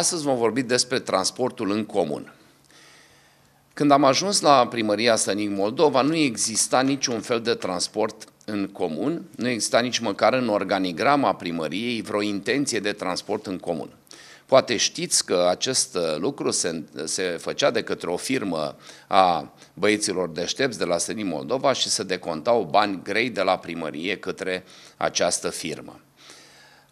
Astăzi vom vorbi despre transportul în comun. Când am ajuns la primăria Stănic Moldova, nu exista niciun fel de transport în comun, nu exista nici măcar în organigrama primăriei vreo intenție de transport în comun. Poate știți că acest lucru se, se făcea de către o firmă a băieților deștepți de la Stănic Moldova și se decontau bani grei de la primărie către această firmă.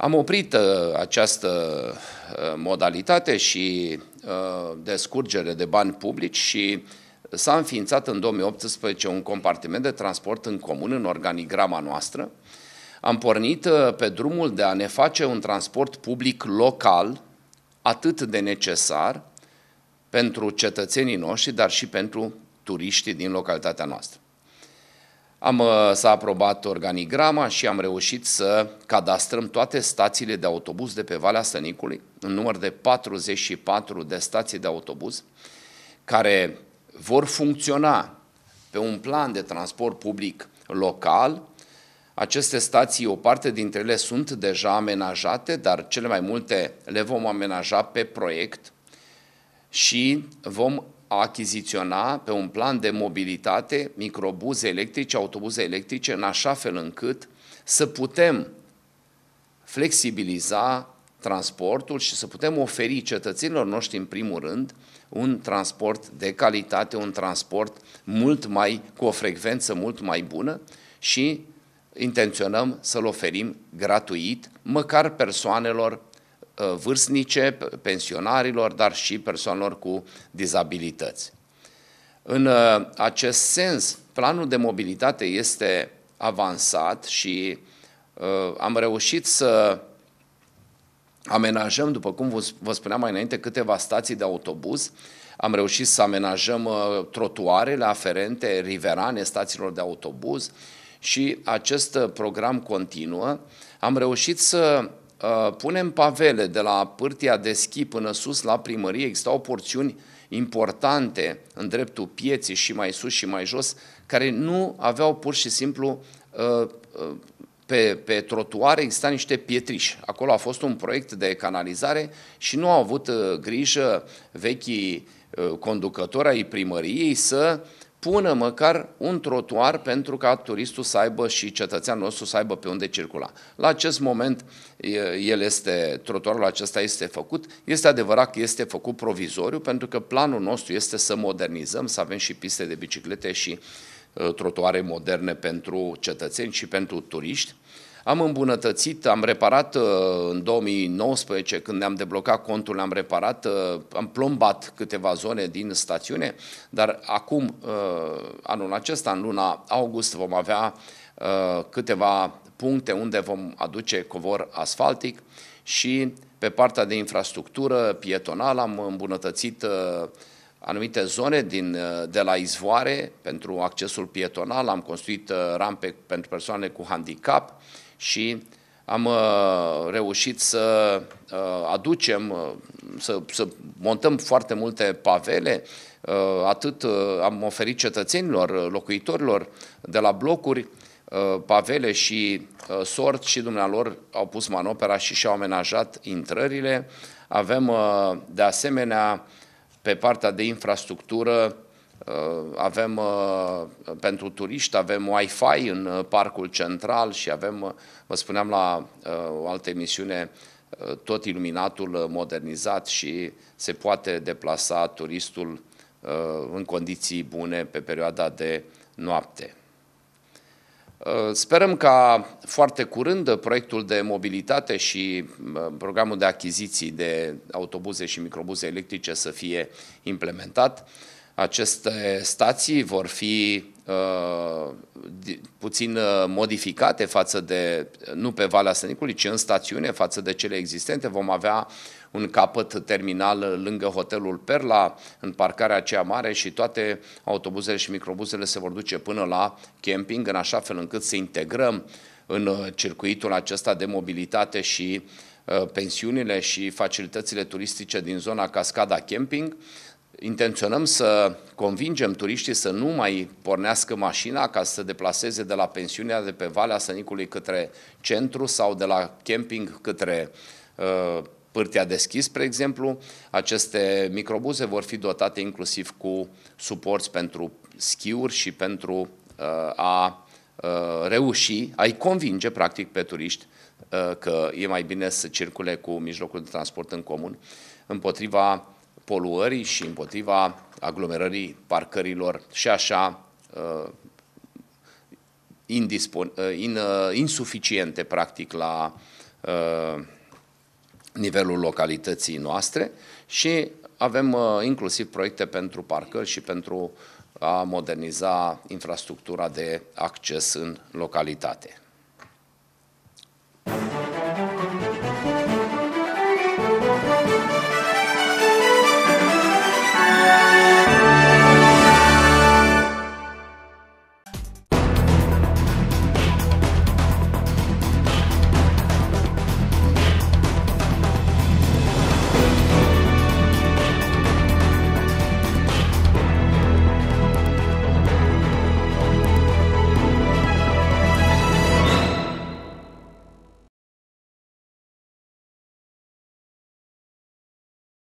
Am oprit uh, această uh, modalitate și uh, de scurgere de bani publici și s-a înființat în 2018 un compartiment de transport în comun în organigrama noastră. Am pornit pe drumul de a ne face un transport public local atât de necesar pentru cetățenii noștri, dar și pentru turiștii din localitatea noastră. Am, uh, s-a aprobat organigrama și am reușit să cadastrăm toate stațiile de autobuz de pe Valea Stănicului, în număr de 44 de stații de autobuz, care vor funcționa pe un plan de transport public local. Aceste stații, o parte dintre ele sunt deja amenajate, dar cele mai multe le vom amenaja pe proiect și vom a achiziționa pe un plan de mobilitate microbuze electrice, autobuze electrice, în așa fel încât să putem flexibiliza transportul și să putem oferi cetățenilor noștri, în primul rând, un transport de calitate, un transport mult mai, cu o frecvență mult mai bună și intenționăm să-l oferim gratuit, măcar persoanelor Uh, vârstnice, pensionarilor, dar și persoanelor cu dizabilități. În uh, acest sens, planul de mobilitate este avansat și uh, am reușit să amenajăm, după cum vă spuneam mai înainte, câteva stații de autobuz, am reușit să amenajăm trotuarele aferente, riverane stațiilor de autobuz și acest program continuă. Am reușit să Uh, punem pavele de la pârtia de schi până sus la primărie, existau porțiuni importante în dreptul pieții și mai sus și mai jos, care nu aveau pur și simplu uh, uh, pe, pe trotuare exista niște pietriși. Acolo a fost un proiect de canalizare și nu au avut grijă vechii conducători ai primăriei să pună măcar un trotuar pentru ca turistul să aibă și cetățeanul nostru să aibă pe unde circula. La acest moment el este, trotuarul acesta este făcut. Este adevărat că este făcut provizoriu pentru că planul nostru este să modernizăm, să avem și piste de biciclete și uh, trotuare moderne pentru cetățeni și pentru turiști. Am îmbunătățit, am reparat uh, în 2019, când ne-am deblocat contul, am reparat, uh, am plombat câteva zone din stațiune, dar acum, uh, anul acesta, în luna august, vom avea câteva puncte unde vom aduce covor asfaltic și pe partea de infrastructură pietonală am îmbunătățit anumite zone din, de la izvoare pentru accesul pietonal, am construit rampe pentru persoane cu handicap, și am uh, reușit să uh, aducem, uh, să, să montăm foarte multe pavele, atât am oferit cetățenilor, locuitorilor de la blocuri, pavele și sort și dumnealor au pus manopera și și-au amenajat intrările. Avem de asemenea pe partea de infrastructură Uh, avem uh, pentru turiști, avem Wi-Fi în uh, parcul central și avem, vă spuneam la o altă emisiune, tot iluminatul modernizat și se poate deplasa turistul în condiții bune pe perioada de noapte. Sperăm ca foarte curând proiectul de mobilitate și programul de achiziții de autobuze și microbuze electrice să fie implementat. Aceste stații vor fi uh, puțin uh, modificate față de, nu pe Valea Sănicului, ci în stațiune față de cele existente. Vom avea un capăt terminal lângă hotelul Perla, în parcarea aceea mare și toate autobuzele și microbuzele se vor duce până la camping, în așa fel încât să integrăm în uh, circuitul acesta de mobilitate și uh, pensiunile și facilitățile turistice din zona Cascada Camping intenționăm să convingem turiștii să nu mai pornească mașina ca să se deplaseze de la pensiunea de pe Valea Sănicului către centru sau de la camping către uh, Pârtia deschis, spre exemplu, aceste microbuze vor fi dotate inclusiv cu suporți pentru schiuri și pentru uh, a uh, reuși, a-i convinge practic pe turiști uh, că e mai bine să circule cu mijlocul de transport în comun. Împotriva poluării și împotriva aglomerării parcărilor și așa uh, indispon, uh, in, uh, insuficiente practic la uh, nivelul localității noastre și avem uh, inclusiv proiecte pentru parcări și pentru a moderniza infrastructura de acces în localitate.